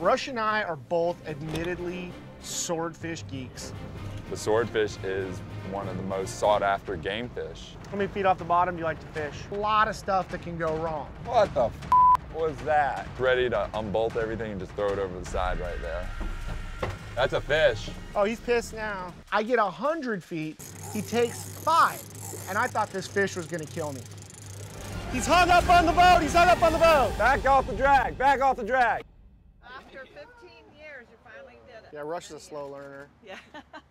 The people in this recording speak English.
Rush and I are both admittedly swordfish geeks. The swordfish is one of the most sought after game fish. How many feet off the bottom do you like to fish? A lot of stuff that can go wrong. What the f was that? Ready to unbolt everything and just throw it over the side right there. That's a fish. Oh, he's pissed now. I get 100 feet, he takes five. And I thought this fish was gonna kill me. He's hung up on the boat, he's hung up on the boat. Back off the drag, back off the drag. After 15 years, you finally did it. Yeah, Rush is a slow learner. Yeah.